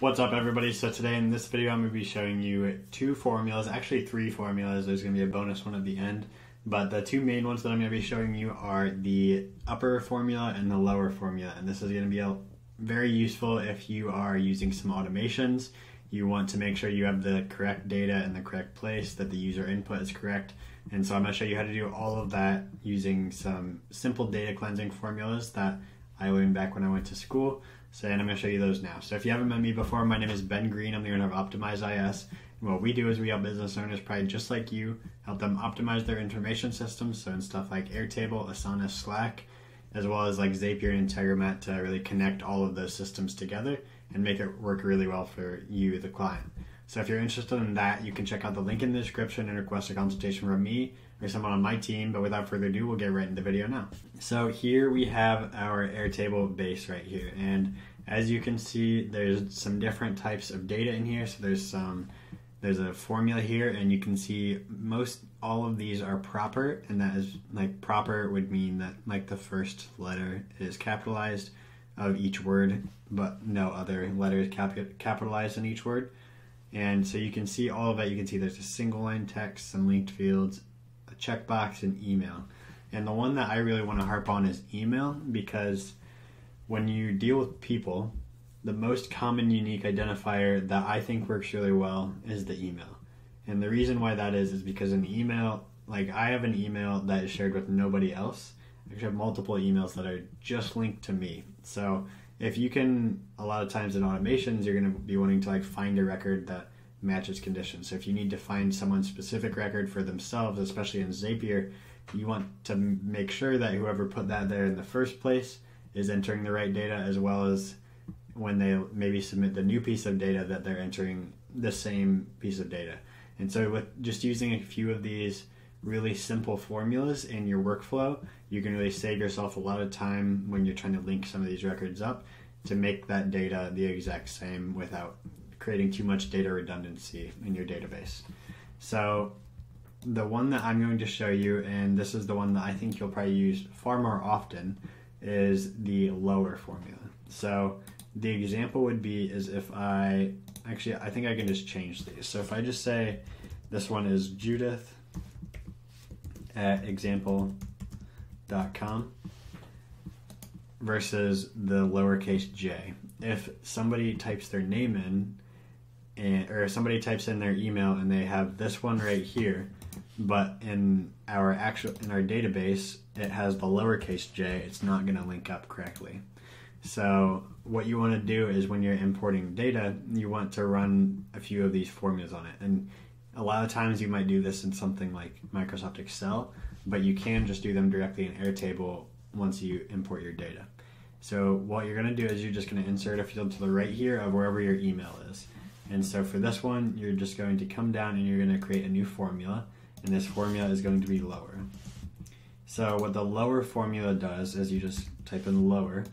What's up everybody? So today in this video I'm going to be showing you two formulas, actually three formulas, there's going to be a bonus one at the end. But the two main ones that I'm going to be showing you are the upper formula and the lower formula. And this is going to be very useful if you are using some automations. You want to make sure you have the correct data in the correct place, that the user input is correct. And so I'm going to show you how to do all of that using some simple data cleansing formulas that I learned back when I went to school. So, and I'm going to show you those now. So if you haven't met me before, my name is Ben Green. I'm the owner of Optimize IS. And what we do is we help business owners, probably just like you, help them optimize their information systems. So in stuff like Airtable, Asana, Slack, as well as like Zapier and Integromat to really connect all of those systems together and make it work really well for you, the client. So if you're interested in that, you can check out the link in the description and request a consultation from me or someone on my team. But without further ado, we'll get right into the video now. So here we have our Airtable base right here. And as you can see, there's some different types of data in here. So there's some, there's a formula here and you can see most all of these are proper and that is like proper would mean that like the first letter is capitalized of each word, but no other letters cap- capitalized in each word. And so you can see all of that. You can see there's a single line text, some linked fields, checkbox, and email. And the one that I really want to harp on is email because when you deal with people, the most common unique identifier that I think works really well is the email. And the reason why that is is because an email, like I have an email that is shared with nobody else. I have multiple emails that are just linked to me. So if you can a lot of times in automations you're going to be wanting to like find a record that matches conditions. So if you need to find someone's specific record for themselves especially in zapier you want to make sure that whoever put that there in the first place is entering the right data as well as when they maybe submit the new piece of data that they're entering the same piece of data. And so with just using a few of these really simple formulas in your workflow, you can really save yourself a lot of time when you're trying to link some of these records up to make that data the exact same without creating too much data redundancy in your database. So the one that I'm going to show you, and this is the one that I think you'll probably use far more often, is the lower formula. So the example would be is if I, actually I think I can just change these. So if I just say this one is Judith at example.com versus the lowercase j. If somebody types their name in, and, or somebody types in their email and they have this one right here, but in our actual in our database it has the lowercase j, it's not going to link up correctly. So what you want to do is when you're importing data, you want to run a few of these formulas on it. And a lot of times you might do this in something like Microsoft Excel, but you can just do them directly in Airtable once you import your data. So what you're going to do is you're just going to insert a field to the right here of wherever your email is. And so for this one, you're just going to come down and you're going to create a new formula, and this formula is going to be lower. So what the lower formula does is you just type in lower.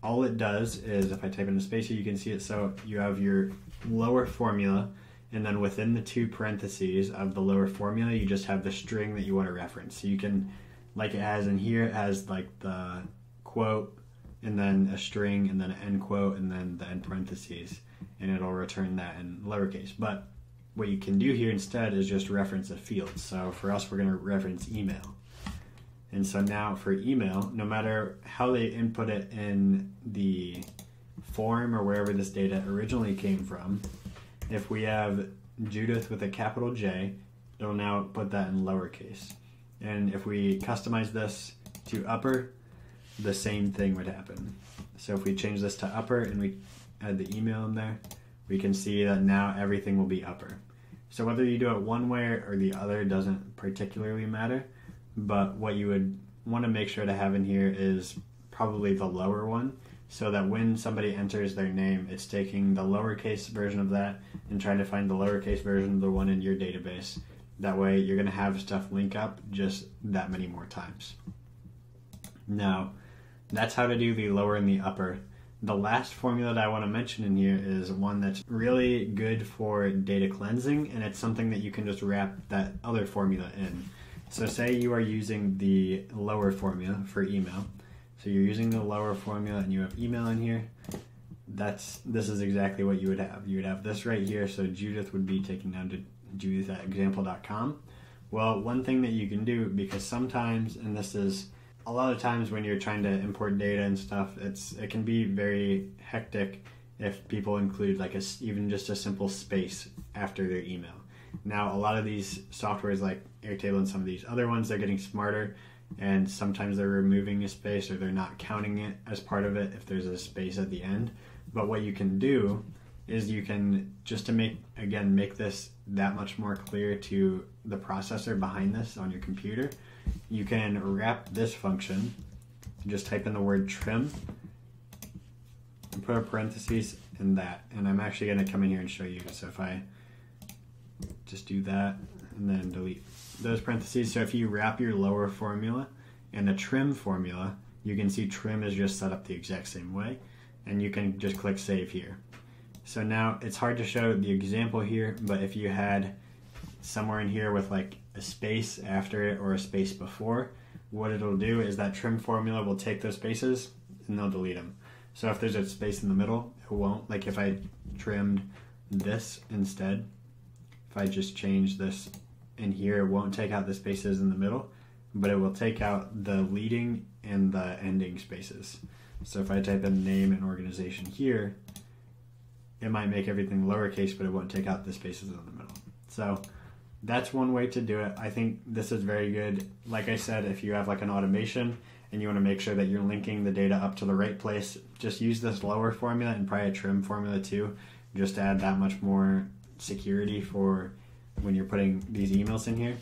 All it does is, if I type in a space here, you can see it. So you have your lower formula, and then within the two parentheses of the lower formula, you just have the string that you want to reference. So you can, like it has in here, it has like the quote, and then a string, and then an end quote, and then the end parentheses, and it'll return that in lowercase. But what you can do here instead is just reference a field. So for us, we're going to reference email. And so now for email, no matter how they input it in the form or wherever this data originally came from, if we have Judith with a capital J, it'll now put that in lowercase. And if we customize this to upper, the same thing would happen. So if we change this to upper and we add the email in there, we can see that now everything will be upper. So whether you do it one way or the other doesn't particularly matter, but what you would want to make sure to have in here is probably the lower one so that when somebody enters their name, it's taking the lowercase version of that and trying to find the lowercase version of the one in your database. That way, you're going to have stuff link up just that many more times. Now, that's how to do the lower and the upper. The last formula that I want to mention in here is one that's really good for data cleansing, and it's something that you can just wrap that other formula in. So, say you are using the lower formula for email so you're using the lower formula and you have email in here. that's this is exactly what you would have. You would have this right here. So Judith would be taken down to judith at example.com. Well, one thing that you can do because sometimes, and this is a lot of times when you're trying to import data and stuff, it's it can be very hectic if people include like a even just a simple space after their email. Now, a lot of these softwares like Airtable and some of these other ones, they're getting smarter and sometimes they're removing a space or they're not counting it as part of it if there's a space at the end. But what you can do is you can just to make again make this that much more clear to the processor behind this on your computer, you can wrap this function. Just type in the word trim and put a parentheses in that. And I'm actually going to come in here and show you. So if I just do that and then delete those parentheses. So if you wrap your lower formula and the trim formula, you can see trim is just set up the exact same way. And you can just click save here. So now it's hard to show the example here, but if you had somewhere in here with like a space after it or a space before, what it'll do is that trim formula will take those spaces and they'll delete them. So if there's a space in the middle, it won't. Like if I trimmed this instead, if I just change this in here, it won't take out the spaces in the middle, but it will take out the leading and the ending spaces. So if I type in name and organization here, it might make everything lowercase, but it won't take out the spaces in the middle. So that's one way to do it. I think this is very good. Like I said, if you have like an automation and you want to make sure that you're linking the data up to the right place, just use this lower formula and probably a trim formula too, just to add that much more security for when you're putting these emails in here.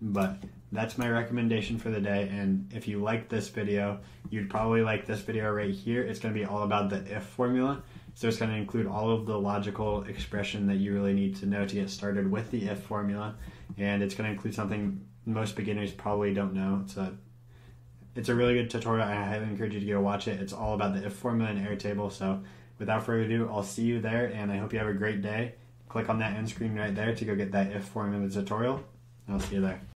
But that's my recommendation for the day. And if you like this video, you'd probably like this video right here. It's going to be all about the if formula. So it's going to include all of the logical expression that you really need to know to get started with the if formula. And it's going to include something most beginners probably don't know. It's a it's a really good tutorial. I highly encourage you to go watch it. It's all about the if formula and Airtable. So without further ado, I'll see you there and I hope you have a great day. Click on that end screen right there to go get that if formula tutorial. I'll see you there.